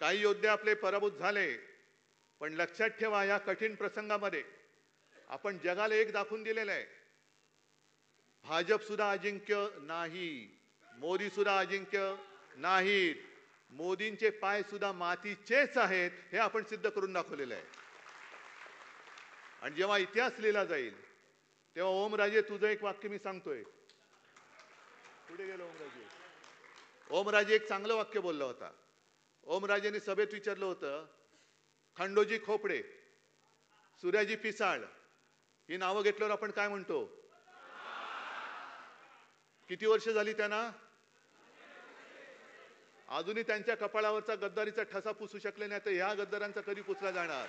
काही योद्धे आपले पराभूत झाले पण लक्षात ठेवा या कठीण प्रसंगामध्ये आपण जगाला एक दाखवून दिलेलं आहे. भाजप सुद्धा अजिंक्य नाही मोदी सुद्धा अजिंक्य नाहीत मोदींचे पाय सुद्धा मातीचेच आहेत हे आपण सिद्ध करून दाखवलेलं आहे. आणि जेव्हा इतिहास लिहिला जाईल तेव्हा ओमराजे तुझं एक वाक्य मी सांगतोय. कुठे गेलो ओमराजे ओमराजे एक चांगलं वाक्य बोलला होता. ओमराजेंनी सभेत विचारलं होतं खंडोजी खोपडे सूर्याजी पिसाळ ही नावं घेतल्यावर आपण काय म्हणतो? किती वर्ष झाली त्यांना? अजूनही त्यांच्या कपाळावरचा गद्दारीचा ठसा पुसू शकले नाही तर ह्या गद्दारांचा कधी पुसला जाणार?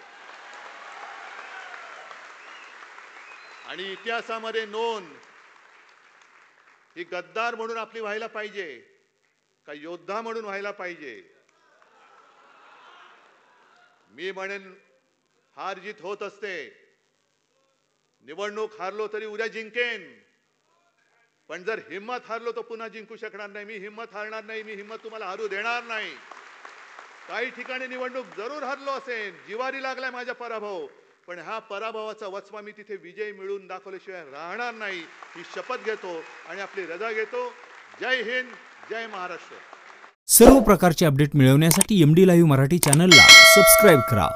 आणि इतिहासामध्ये नोंद ही गद्दार म्हणून आपली व्हायला पाहिजे का योद्धा म्हणून व्हायला पाहिजे? मी म्हणेन हार जीत होत असते. निवडणूक हारलो तरी उद्या जिंकेन. पण जर हिंमत हारलो तर पुन्हा जिंकू शकणार नाही. मी हिंमत हारणार नाही. मी हिंमत तुम्हाला हारू देणार नाही. काही ठिकाणी निवडणूक जरूर हरलो असेल. जिवारी लागलाय माझा पराभव. पण हा पराभवाचा वचवा मी तिथे विजय मिळून दाखवल्याशिवाय राहणार नाही. ही शपथ घेतो आणि आपली रजा घेतो. जय हिंद जय महाराष्ट्र. सर्व प्रकारचे अपडेट मिळवण्यासाठी एम डी लाईव्ह मराठी चॅनलला सबस्क्राईब करा.